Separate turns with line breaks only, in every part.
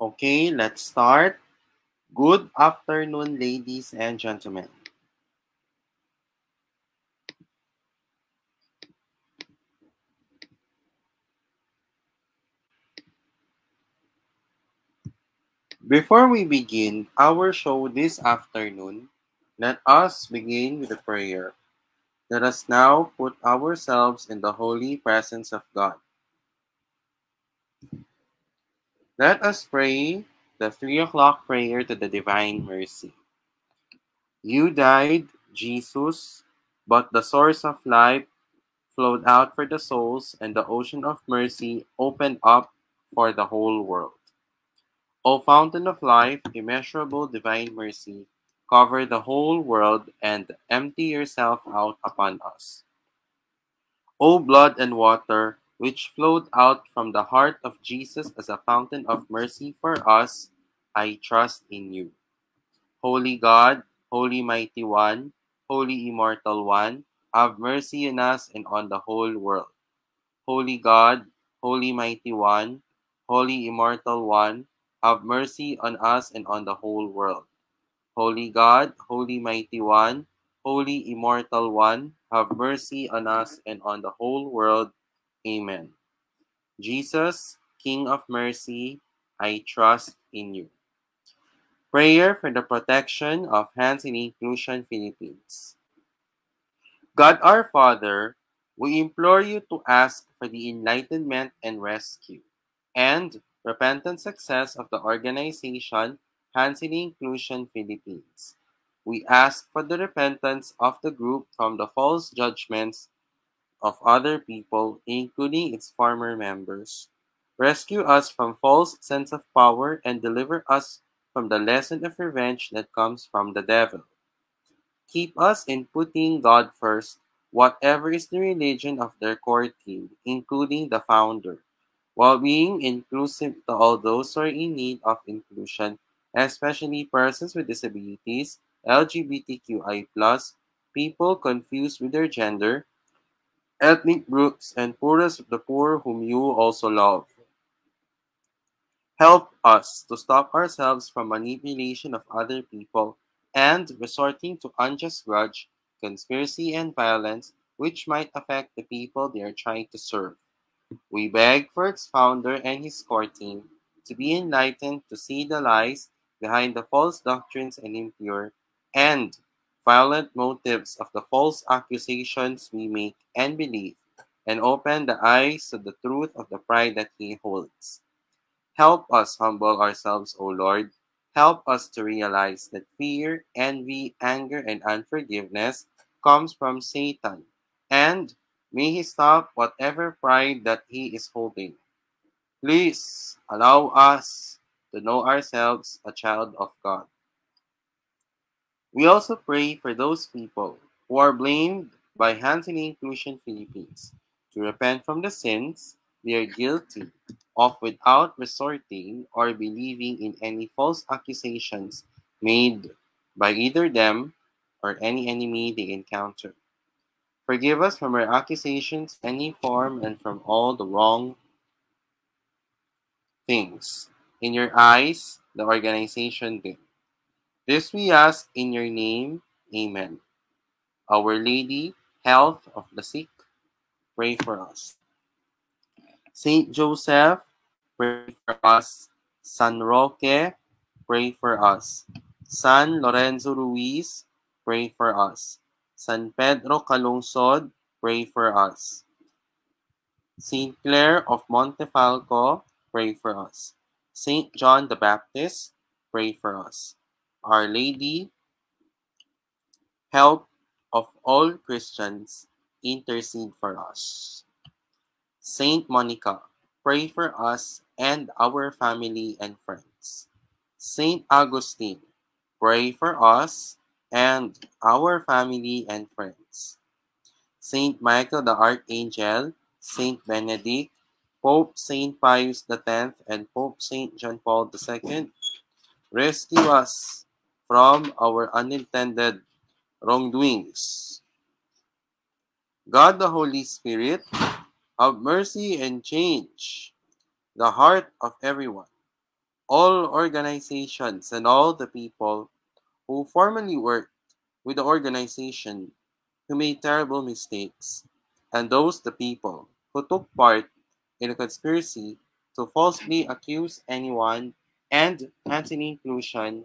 Okay, let's start. Good afternoon, ladies and gentlemen. Before we begin our show this afternoon, let us begin with a prayer. Let us now put ourselves in the holy presence of God. Let us pray the three o'clock prayer to the divine mercy. You died, Jesus, but the source of life flowed out for the souls, and the ocean of mercy opened up for the whole world. O fountain of life, immeasurable divine mercy, cover the whole world and empty yourself out upon us. O blood and water, which flowed out from the heart of Jesus as a fountain of mercy for us, I trust in you. Holy God, Holy Mighty One, Holy Immortal One, have mercy on us and on the whole world. Holy God, Holy Mighty One, Holy Immortal One, have mercy on us and on the whole world. Holy God, Holy Mighty One, Holy Immortal One, have mercy on us and on the whole world. Amen. Jesus, King of mercy, I trust in you. Prayer for the protection of Hands in Inclusion Philippines. God our Father, we implore you to ask for the enlightenment and rescue and repentant success of the organization Hands in Inclusion Philippines. We ask for the repentance of the group from the false judgments of other people, including its former members. Rescue us from false sense of power and deliver us from the lesson of revenge that comes from the devil. Keep us in putting God first, whatever is the religion of their core team, including the founder, while being inclusive to all those who are in need of inclusion, especially persons with disabilities, LGBTQI+, people confused with their gender, ethnic groups, and poorest of the poor whom you also love. Help us to stop ourselves from manipulation of other people and resorting to unjust grudge, conspiracy, and violence which might affect the people they are trying to serve. We beg for its founder and his core team to be enlightened to see the lies behind the false doctrines and impure and violent motives of the false accusations we make and believe, and open the eyes to the truth of the pride that he holds. Help us humble ourselves, O Lord. Help us to realize that fear, envy, anger, and unforgiveness comes from Satan, and may he stop whatever pride that he is holding. Please allow us to know ourselves a child of God. We also pray for those people who are blamed by Hands in Inclusion Philippines to repent from the sins they are guilty of without resorting or believing in any false accusations made by either them or any enemy they encounter. Forgive us from our accusations, any form, and from all the wrong things. In your eyes, the organization did. This we ask in your name. Amen. Our Lady, health of the sick, pray for us. Saint Joseph, pray for us. San Roque, pray for us. San Lorenzo Ruiz, pray for us. San Pedro Calungsod, pray for us. Saint Clare of Montefalco, pray for us. Saint John the Baptist, pray for us. Our Lady, help of all Christians, intercede for us. Saint Monica, pray for us and our family and friends. Saint Augustine, pray for us and our family and friends. Saint Michael the Archangel, Saint Benedict, Pope Saint Pius X, and Pope Saint John Paul II, rescue us from our unintended wrongdoings. God the Holy Spirit, have mercy and change the heart of everyone. all organizations and all the people who formerly worked with the organization who made terrible mistakes, and those the people who took part in a conspiracy to falsely accuse anyone and anti-inclusion.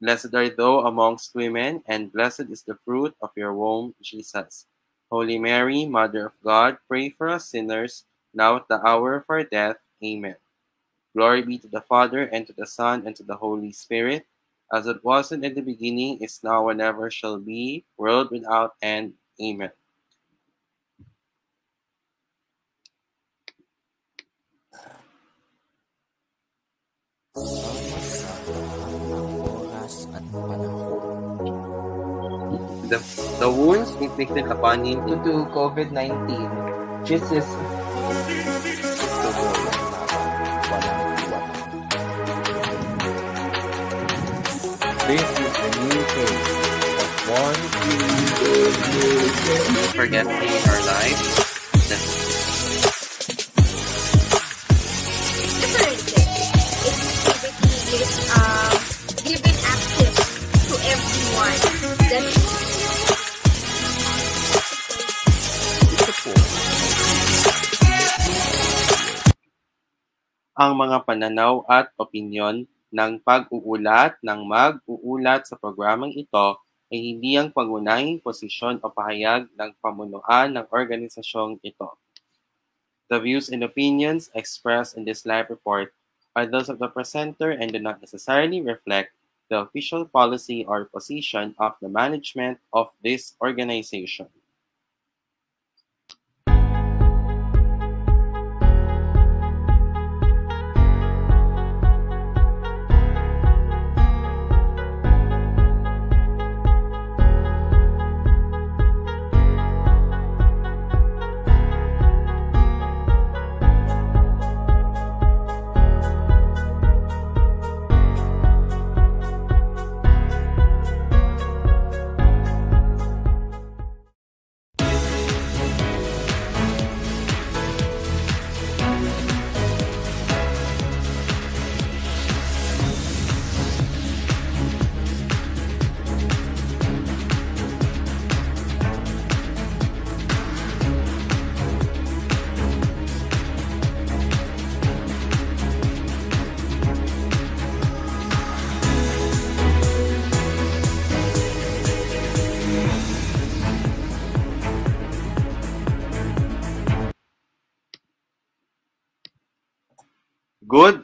Blessed are thou amongst women, and blessed is the fruit of your womb, Jesus. Holy Mary, Mother of God, pray for us sinners, now at the hour of our death. Amen. Glory be to the Father, and to the Son, and to the Holy Spirit as it was in the beginning, is now, and ever shall be, world without end. Amen. The, the wounds inflicted upon him
due to COVID-19, Jesus
This is the new case of one
forget me our lives. Ang mga pananaw at opinyon ng pag-uulat ng mag-uulat sa programang ito ay hindi ang pangunahing posisyon o pahayag ng pamunuan ng organisasyong ito. The views and opinions expressed in this live report are those of the presenter and do not necessarily reflect the official policy or position of the management of this organization.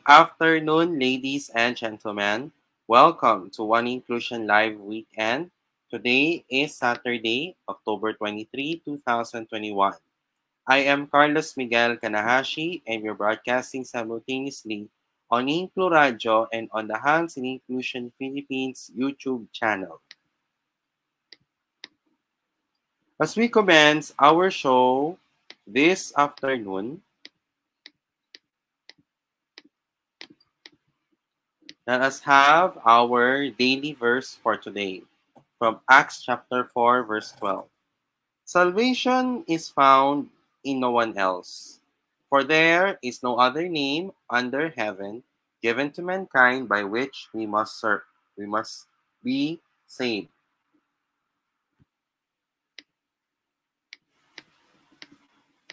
Afternoon, ladies and gentlemen. Welcome to One Inclusion Live Weekend. Today is Saturday, October 23, 2021. I am Carlos Miguel Kanahashi, and we're broadcasting simultaneously on Inclu Radio and on the Hands in Inclusion Philippines YouTube channel. As we commence our show this afternoon, Let us have our daily verse for today from Acts chapter 4, verse 12. Salvation is found in no one else, for there is no other name under heaven given to mankind by which we must serve, we must be saved.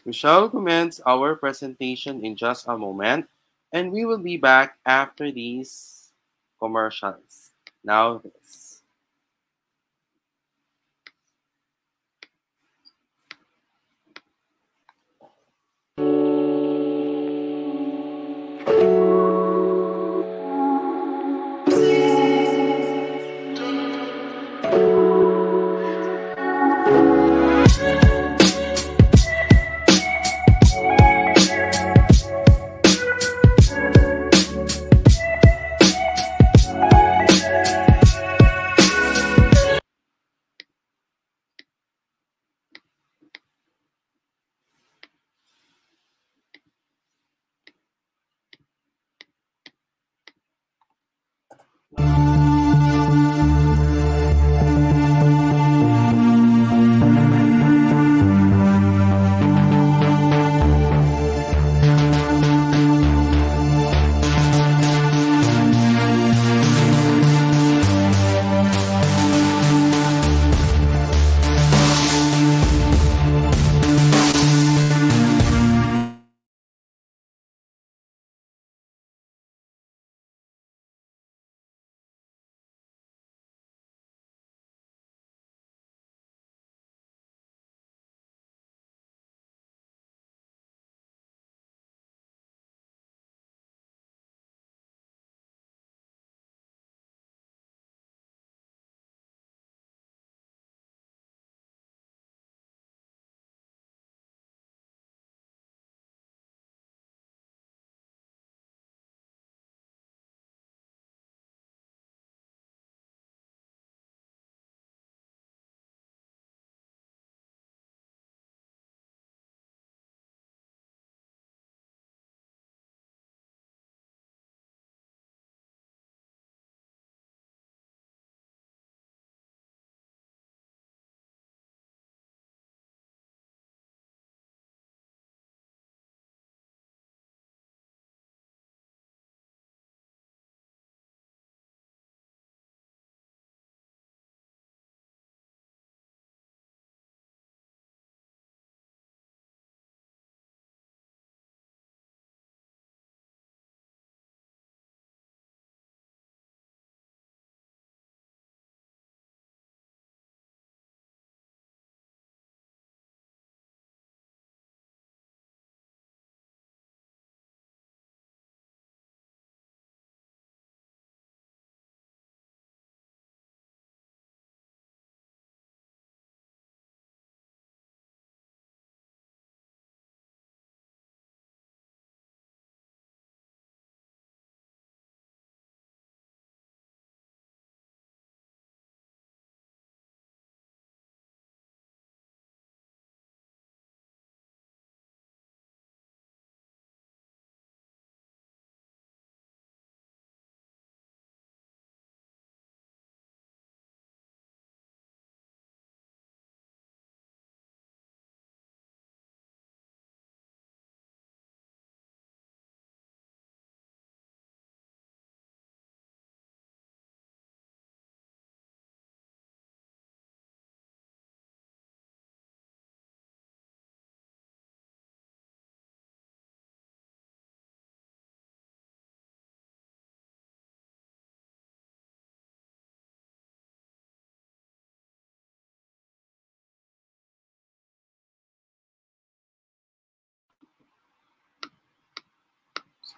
We shall commence our presentation in just a moment, and we will be back after these commercials. Now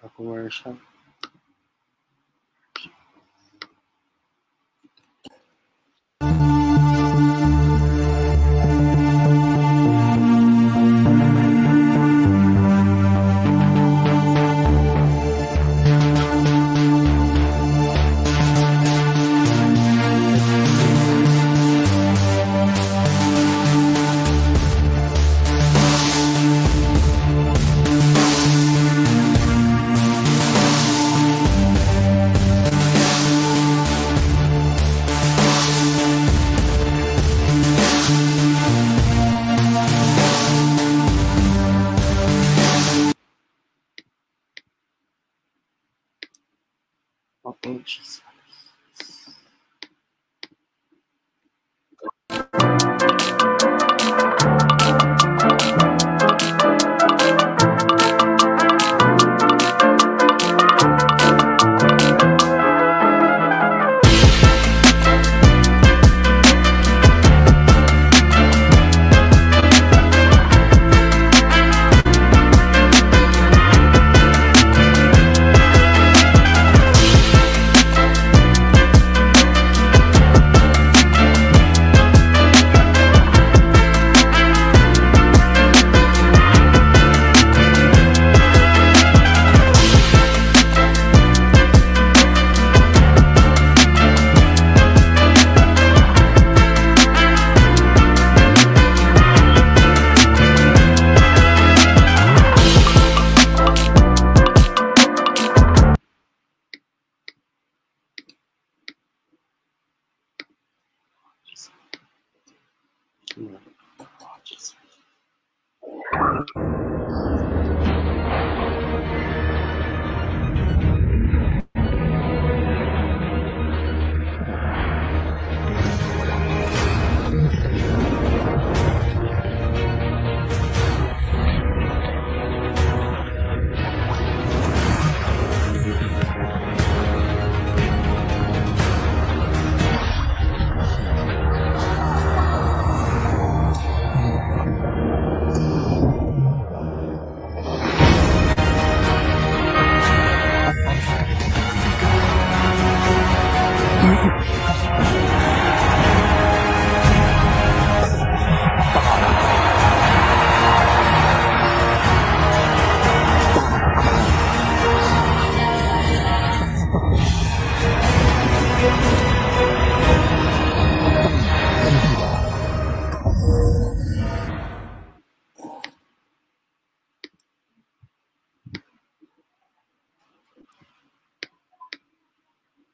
this.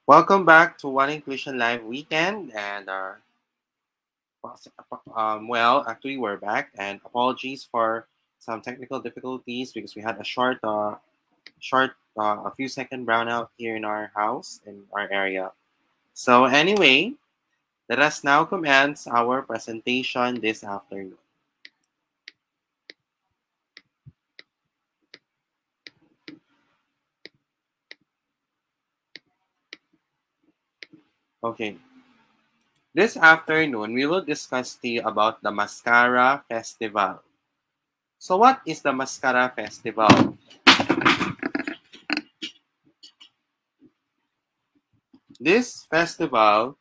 Welcome back to One Inclusion Live Weekend, and uh, um, well, actually we're back, and apologies for some technical difficulties because we had a short, uh, short, uh, a few second brownout here in our house in our area. So anyway, let us now commence our presentation this afternoon. Okay. This afternoon, we will discuss to you about the Masskara Festival. So what is the Masskara Festival? This festival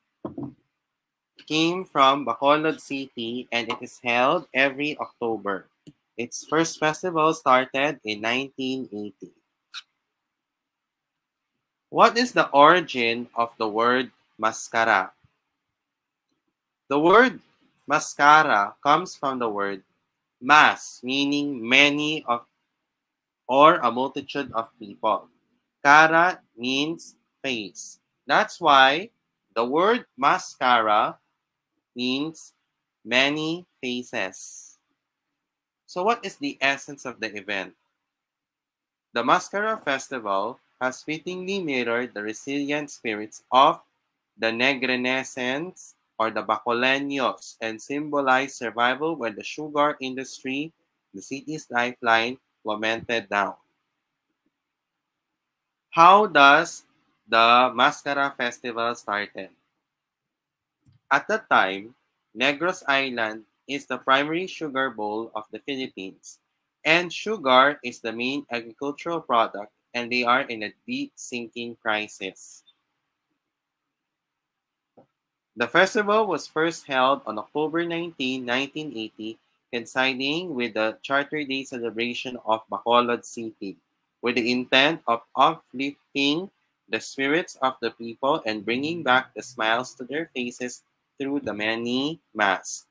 came from Bacolod City and it is held every October. Its first festival started in 1980. What is the origin of the word masskara? The word masskara comes from the word mass, meaning many of or a multitude of people. Cara means face. That's why the word masskara means many faces. So what is the essence of the event? The Masskara Festival has fittingly mirrored the resilient spirits of the Negrenesens or the Bacoleños and symbolized survival when the sugar industry, the city's lifeline, lamented down. How does the Masskara Festival started? At that time, Negros Island is the primary sugar bowl of the Philippines, and sugar is the main agricultural product and they are in a deep sinking crisis. The festival was first held on October 19, 1980, coinciding with the Charter Day celebration of Bacolod City, with the intent of uplifting the spirits of the people and bringing back the smiles to their faces through the many masks.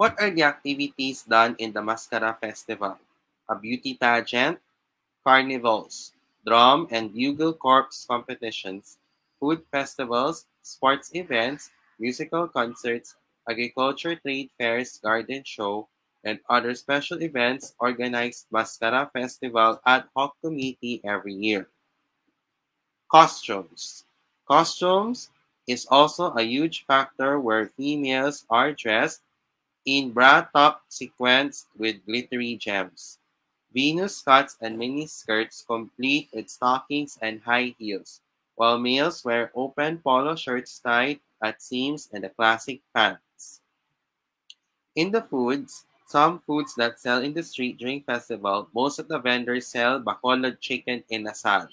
What are the activities done in the Masskara Festival? A beauty pageant, carnivals, drum and bugle corps competitions, food festivals, sports events, musical concerts, agriculture trade fairs, garden show, and other special events organized Masskara Festival ad hoc committee every year. Costumes. Costumes is also a huge factor where females are dressed in bra top sequenced with glittery gems. Venus cuts and mini skirts complete with stockings and high heels, while males wear open polo shirts tied at uh, seams and the classic pants. In the foods, some foods that sell in the street during festival, most of the vendors sell bacolod chicken inasal.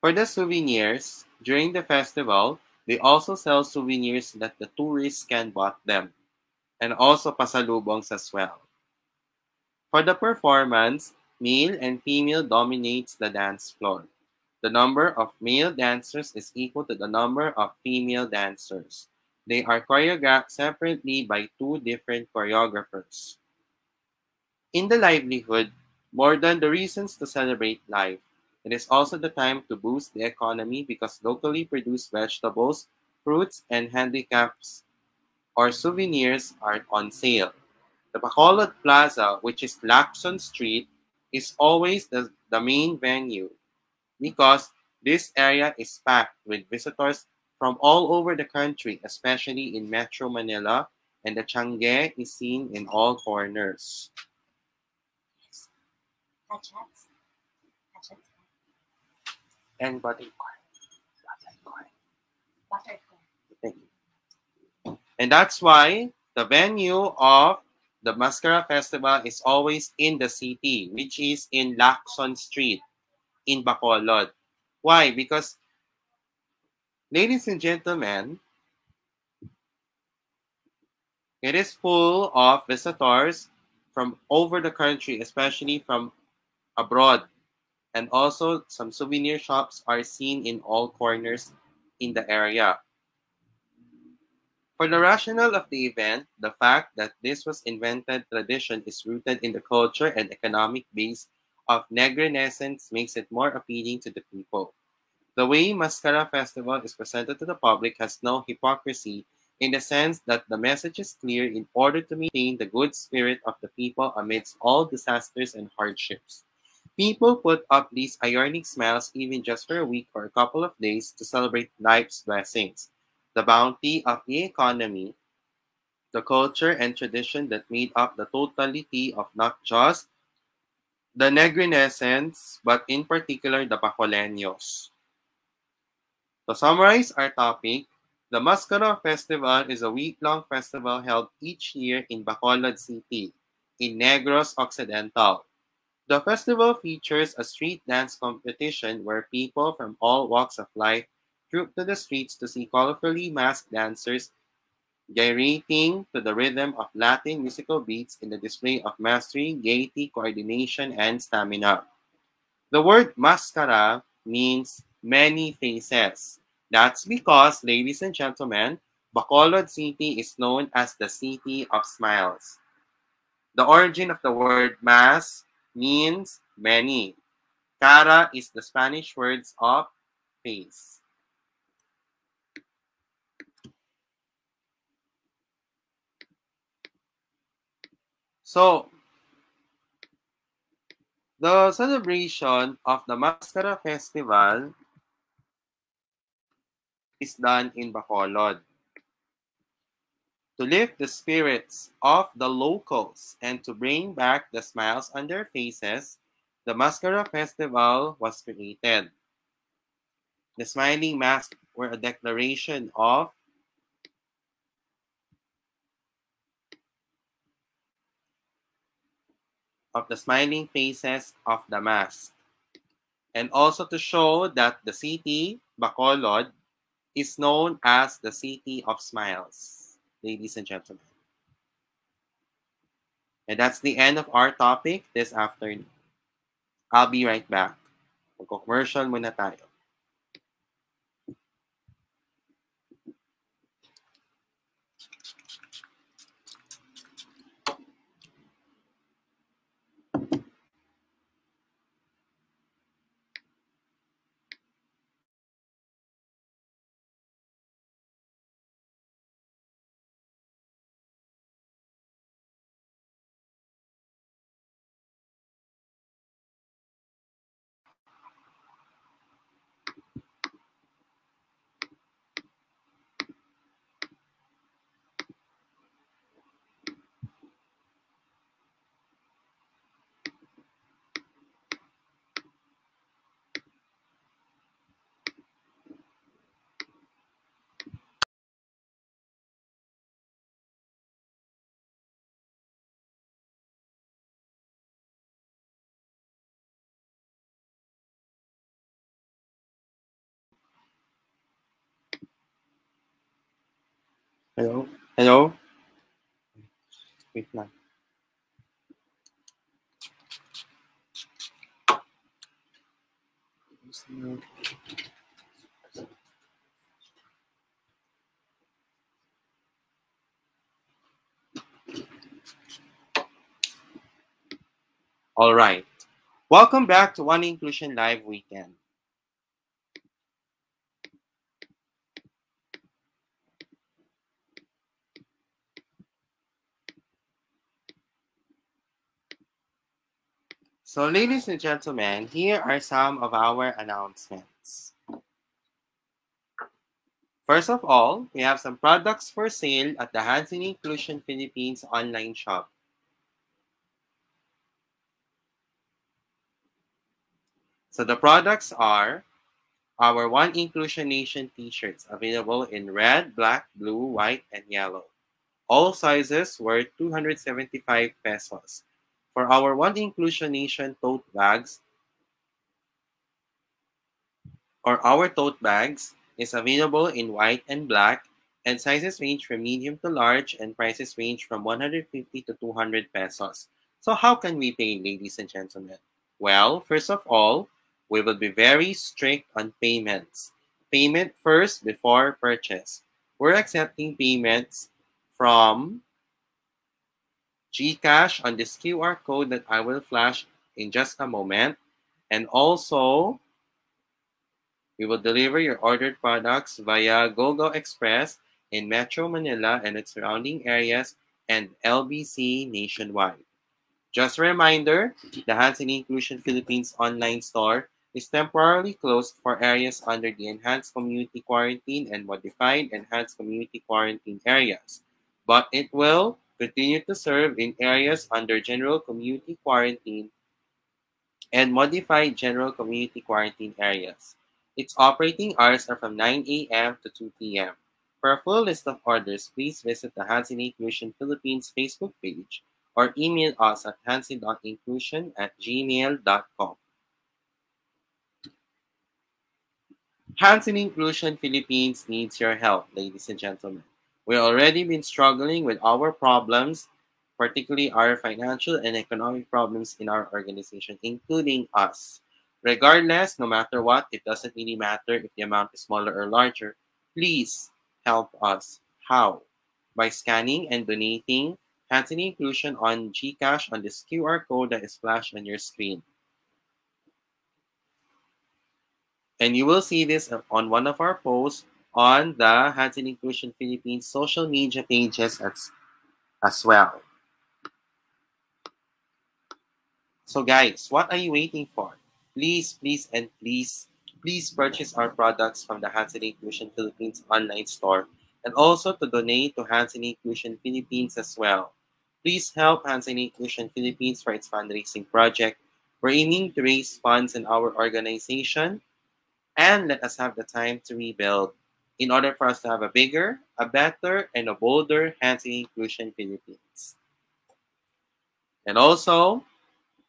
For the souvenirs, during the festival, they also sell souvenirs that the tourists can buy them, and also pasalubongs as well. For the performance, male and female dominates the dance floor. The number of male dancers is equal to the number of female dancers. They are choreographed separately by two different choreographers. In the livelihood, more than the reasons to celebrate life, it is also the time to boost the economy because locally produced vegetables, fruits, and handicrafts or souvenirs are on sale. The Bacolod Plaza, which is Lacson Street, is always the, the main venue because this area is packed with visitors from all over the country, especially in Metro Manila, and the Changge is seen in all corners. And buttercorn. Buttercorn. Thank you. And that's why the venue of the Masskara Festival is always in the city, which is in Lacson Street in Bacolod. Why? Because, ladies and gentlemen, it is full of visitors from over the country, especially from abroad and also some souvenir shops are seen in all corners in the area. For the rationale of the event, the fact that this was invented tradition is rooted in the culture and economic base of Negrinescence makes it more appealing to the people. The way Masskara Festival is presented to the public has no hypocrisy in the sense that the message is clear in order to maintain the good spirit of the people amidst all disasters and hardships. People put up these ironic smiles even just for a week or a couple of days to celebrate life's blessings, the bounty of the economy, the culture and tradition that made up the totality of not just the Negrinescence, but in particular the Bacoleños. To summarize our topic, the Masskara Festival is a week-long festival held each year in Bacolod City, in Negros Occidental. The festival features a street dance competition where people from all walks of life to the streets to see colorfully masked dancers gyrating to the rhythm of Latin musical beats in the display of mastery, gaiety, coordination, and stamina. The word masskara means many faces. That's because, ladies and gentlemen, Bacolod City is known as the City of Smiles. The origin of the word mas means many. Cara is the Spanish words of face. So, the celebration of the Masskara Festival is done in Bacolod to lift the spirits of the locals and to bring back the smiles on their faces, the Masskara Festival was created. The smiling masks were a declaration of of the smiling faces of the mask. And also to show that the city, Bacolod, is known as the city of smiles, ladies and gentlemen. And that's the end of our topic this afternoon. I'll be right back. Magko-commercial muna tayo. Hello? Hello? Wait lang. All right. Welcome back to One Inclusion Live Weekend. So, ladies and gentlemen, here are some of our announcements. First of all, we have some products for sale at the Hands in Inclusion Philippines online shop. So the products are our One Inclusion Nation t-shirts available in red, black, blue, white, and yellow. All sizes were 275 pesos. For our One Inclusion Nation tote bags, or our tote bags, is available in white and black, and sizes range from medium to large, and prices range from 150 to 200 pesos. So how can we pay, ladies and gentlemen? Well, first of all, we will be very strict on payments. Payment first before purchase. We're accepting payments from GCash on this QR code that I will flash in just a moment. And also, we will deliver your ordered products via GoGo Express in Metro Manila and its surrounding areas and LBC nationwide. Just a reminder, the Hands in Inclusion Philippines online store is temporarily closed for areas under the Enhanced Community Quarantine and Modified Enhanced Community Quarantine areas, but it will continue to serve in areas under General Community Quarantine and Modified General Community Quarantine areas. Its operating hours are from 9 a.m. to 2 p.m. For a full list of orders, please visit the Hands in Inclusion Philippines Facebook page or email us at hansen.inclusion at gmail.com. Hands in Inclusion Philippines needs your help, ladies and gentlemen. We've already been struggling with our problems, particularly our financial and economic problems in our organization, including us. Regardless, no matter what, it doesn't really matter if the amount is smaller or larger. Please help us. How? By scanning and donating Hands in Inclusion on GCash on this QR code that is flashed on your screen. And you will see this on one of our posts on the Hands in Inclusion Philippines social media pages as, as well. So guys, what are you waiting for? Please, please, and please, please purchase our products from the Hands in Inclusion Philippines online store and also to donate to Hands in Inclusion Philippines as well. Please help Hands in Inclusion Philippines for its fundraising project. We're aiming to raise funds in our organization and let us have the time to rebuild in order for us to have a bigger, a better, and a bolder Hands in Inclusion Philippines. And also,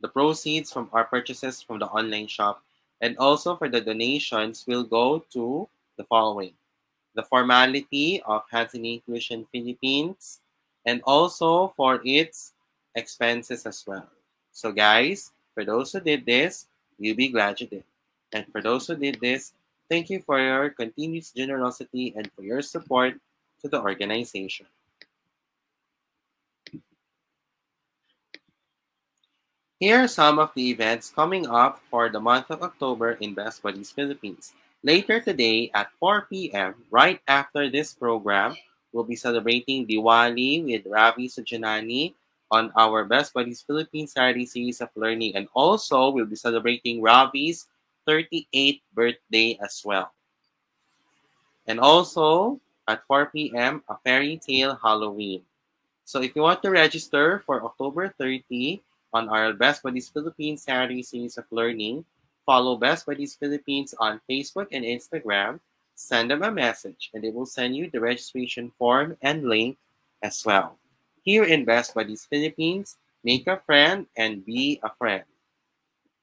The proceeds from our purchases from the online shop and also for the donations will go to the following. The formality of Hands in Inclusion Philippines and also for its expenses as well. So guys, for those who did this, you'll be glad you did. And for those who did this, thank you for your continuous generosity and for your support to the organization. Here are some of the events coming up for the month of October in Best Buddies Philippines. Later today at 4 p.m., right after this program, we'll be celebrating Diwali with Ravi Sujanani on our Best Buddies Philippines Saturday series of learning. And also, we'll be celebrating Ravi's 38th birthday as well. And also, at 4 p.m., a fairy tale Halloween. So if you want to register for October 30 on our Best Buddies Philippines Saturday series of learning, follow Best Buddies Philippines on Facebook and Instagram, send them a message, and they will send you the registration form and link as well. Here in Best Buddies Philippines, make a friend and be a friend.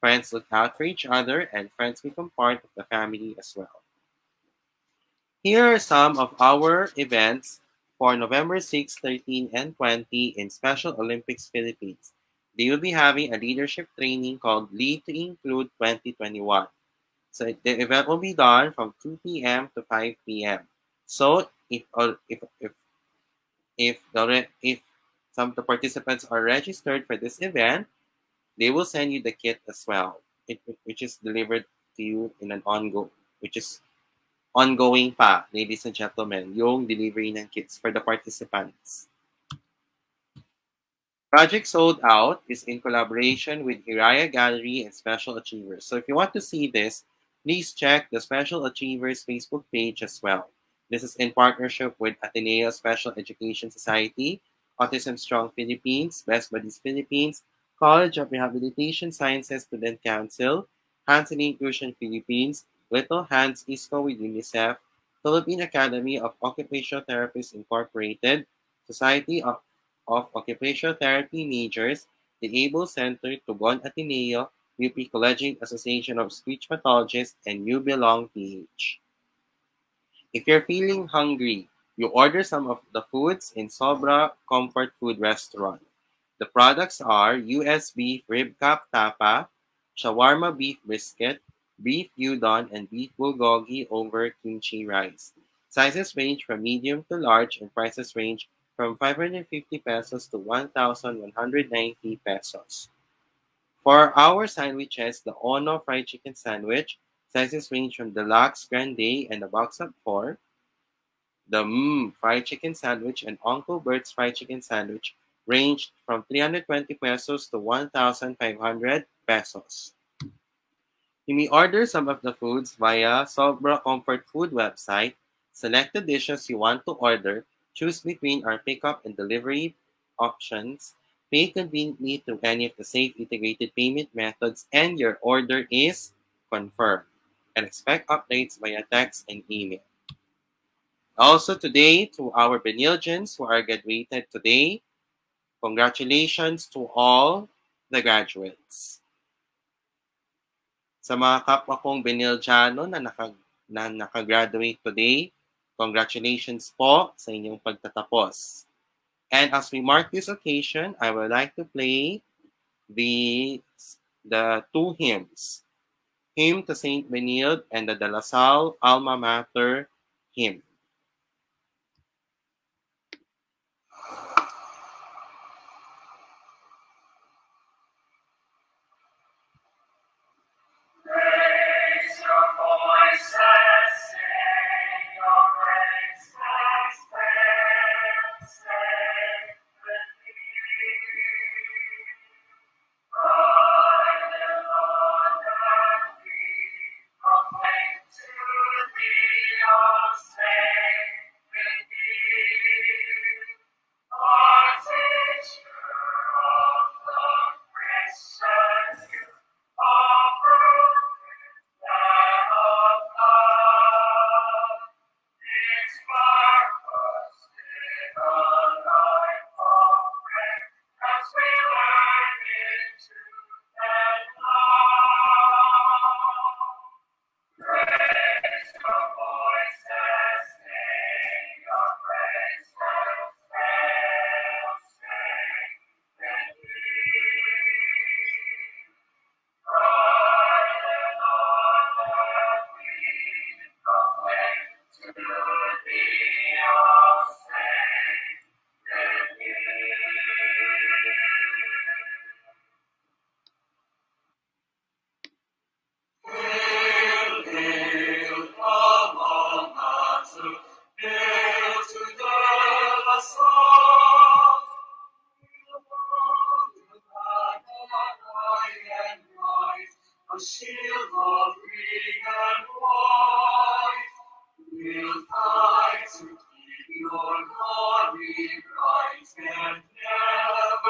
Friends look out for each other, and friends become part of the family as well. Here are some of our events for November 6, 13, and 20 in Special Olympics Philippines. They will be having a leadership training called Lead to Include 2021. So the event will be done from 2 p.m. to 5 p.m. So if uh, if if if the if some of the participants are registered for this event, they will send you the kit as well, which is delivered to you in an ongoing, which is ongoing pa, ladies and gentlemen, yung delivery ng kits for the participants. Project Sold Out is in collaboration with Hiraya Gallery and Special Achievers. So if you want to see this, please check the Special Achievers Facebook page as well. This is in partnership with Ateneo Special Education Society, Autism Strong Philippines, Best Buddies Philippines, College of Rehabilitation Sciences Student Council, Hands in Inclusion Philippines, Little Hands ISCO with UNICEF, Philippine Academy of Occupational Therapists Incorporated, Society of, of Occupational Therapy Majors, the ABLE Center, Tugon Ateneo, UP Collegiate Association of Speech Pathologists, and You Belong PH. If you're feeling hungry, you order some of the foods in Sobra Comfort Food Restaurant. The products are US beef rib cap tapa, shawarma beef brisket, beef udon, and beef bulgogi over kimchi rice. Sizes range from medium to large and prices range from 550 pesos to 1,190 pesos. For our sandwiches, the Ono fried chicken sandwich, sizes range from deluxe, grande, and a box of four. The Mmm fried chicken sandwich and Uncle Bert's fried chicken sandwich ranged from 320 pesos to 1,500 pesos. You may order some of the foods via Sobra Comfort Food website. Select the dishes you want to order, choose between our pickup and delivery options, pay conveniently through any of the safe integrated payment methods, and your order is confirmed. And expect updates via text and email. Also today, to our Benildeans who are graduated today, congratulations to all the graduates. Sa mga kapwa kong Benilgiano na, naka, na nakagraduate today, congratulations po sa inyong pagtatapos. And as we mark this occasion, I would like to play the, the two hymns. Hymn to Saint Benilde and the De La Salle Alma Mater hymn.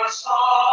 Never shall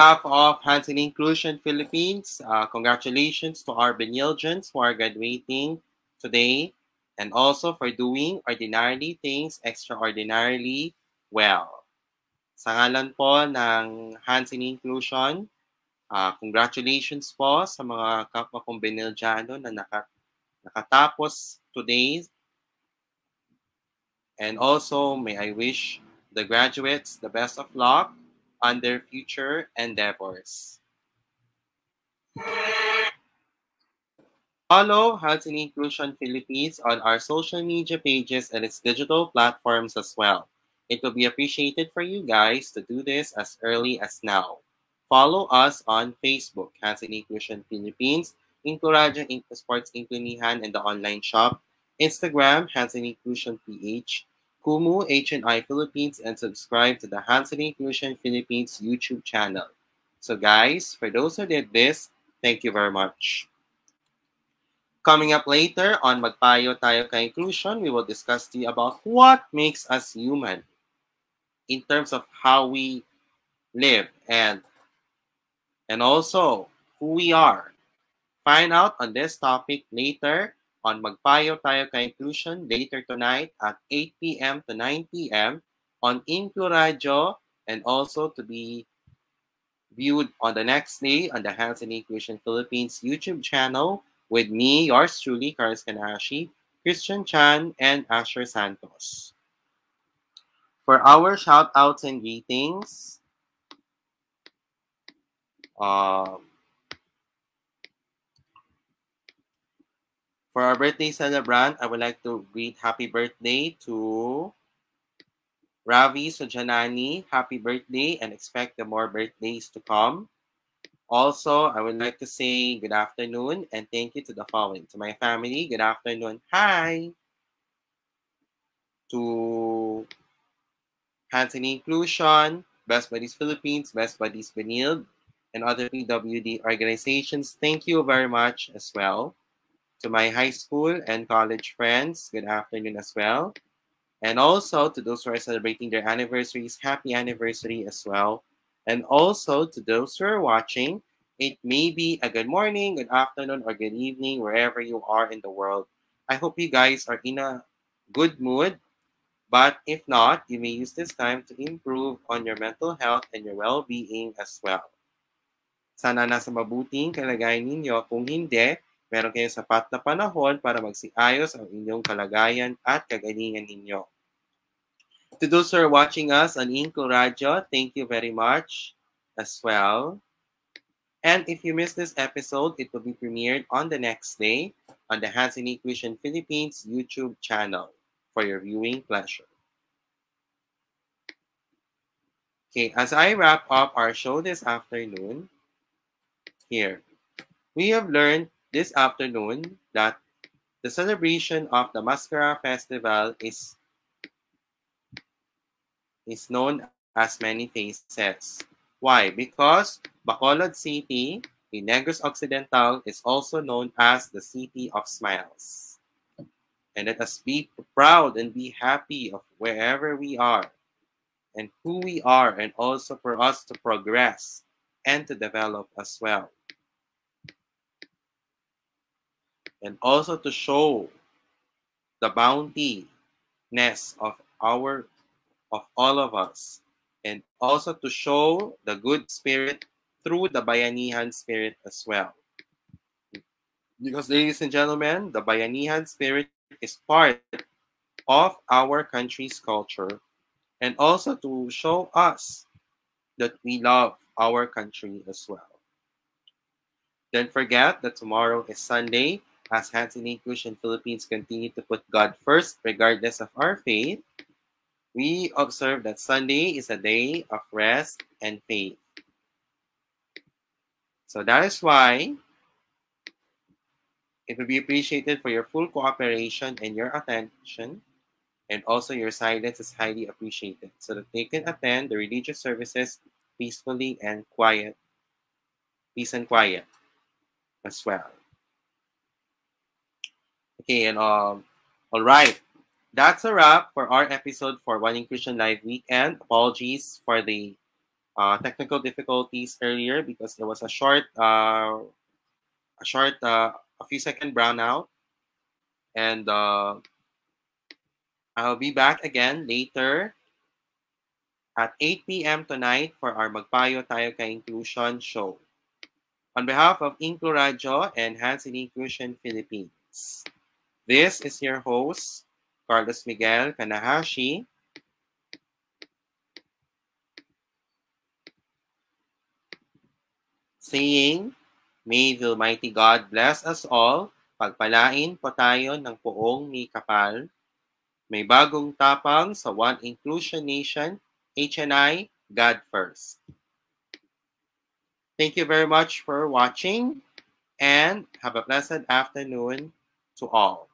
behalf of Hands in Inclusion Philippines, uh, congratulations to our Benilgians who are graduating today and also for doing ordinarily things extraordinarily well. Sa ngalan po ng Hands in Inclusion, uh, congratulations po sa mga kapwa kong Benilgiano na naka, nakatapos today. And also, may I wish the graduates the best of luck on their future endeavors. Follow in Inclusion Philippines on our social media pages and its digital platforms as well. It will be appreciated for you guys to do this as early as now. Follow us on Facebook, Hands Inclusion Philippines, Incluradio Inc. Sports Inclinihan and the online shop, Instagram, Hands Inclusion PH, Kumu HNI Philippines, and subscribe to the Hands in Inclusion Philippines YouTube channel. So guys, for those who did this, thank you very much. Coming up later on Magpayo Tayo Kay Inclusion, we will discuss you about what makes us human in terms of how we live and and also who we are. Find out on this topic later on Magpayo Tayo Inclusion later tonight at 8 p.m. to 9 p.m. on Inclu Radio and also to be viewed on the next day on the Hands in Inclusion Philippines YouTube channel with me, yours truly, Carlos Kanahashi, Christian Chan, and Asher Santos. For our shout outs and greetings, um, for our birthday celebrant, I would like to greet happy birthday to Ravi Sujanani. Happy birthday and expect the more birthdays to come. Also, I would like to say good afternoon and thank you to the following. To my family, good afternoon. Hi. To Hands in Inclusion, Best Buddies Philippines, Best Buddies Benilde, and other PWD organizations, thank you very much as well. To my high school and college friends, good afternoon as well. And also to those who are celebrating their anniversaries, happy anniversary as well. And also to those who are watching, it may be a good morning, good afternoon, or good evening, wherever you are in the world. I hope you guys are in a good mood. But if not, you may use this time to improve on your mental health and your well-being as well. Sana nasa mabuting kalagayan ninyo. Kung hindi, meron kayong sapat na panahon para magsiayos ang inyong kalagayan at kagalingan ninyo. To those who are watching us on Inco Radio, thank you very much as well. And if you missed this episode, it will be premiered on the next day on the Hands in Inclusion Philippines YouTube channel for your viewing pleasure. Okay, as I wrap up our show this afternoon, here, we have learned this afternoon that the celebration of the Masskara Festival is is known as many faces. Why? Because Bacolod City in Negros Occidental is also known as the City of Smiles. And let us be proud and be happy of wherever we are. and who we are, and also for us to progress and to develop as well. And also to show the bountiness of our of all of us and also to show the good spirit through the Bayanihan spirit as well. Because, ladies and gentlemen, the Bayanihan spirit is part of our country's culture and also to show us that we love our country as well. Don't forget that tomorrow is Sunday as Hands in Inclusion Philippines continue to put God first regardless of our faith. We observe that Sunday is a day of rest and faith. So that is why it will be appreciated for your full cooperation and your attention, and also your silence is highly appreciated so that they can attend the religious services peacefully and quiet, peace and quiet as well. Okay, and um, all right, that's a wrap for our episode for One Inclusion Live Weekend. Apologies for the uh, technical difficulties earlier because there was a short, uh, a short, uh, a few second brownout, and uh, I'll be back again later at 8 p.m. tonight for our Magpayo Tayo Ka Inclusion show. On behalf of Inclu and Hands in Inclusion Philippines, this is your host, Carlos Miguel Kanahashi, saying, May the Almighty God bless us all, pagpalain po tayo ng poong may kapal, may bagong tapang sa One Inclusion Nation, HNI, God First. Thank you very much for watching and have a pleasant afternoon to all.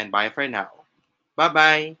And bye for now. Bye-bye.